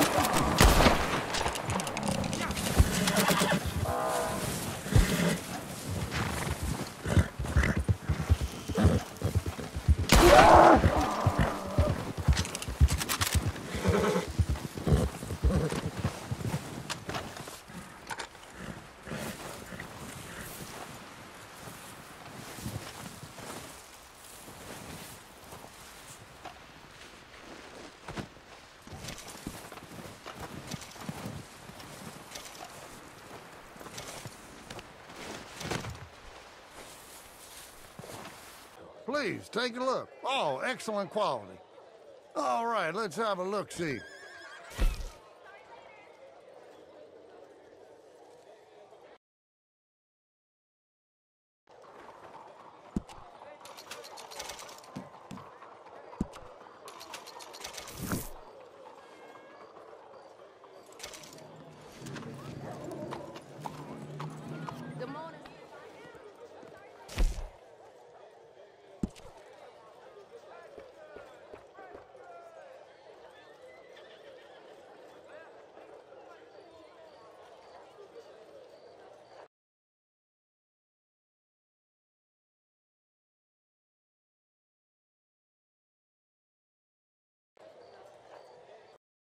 Oh! Please, take a look. Oh, excellent quality. All right, let's have a look-see.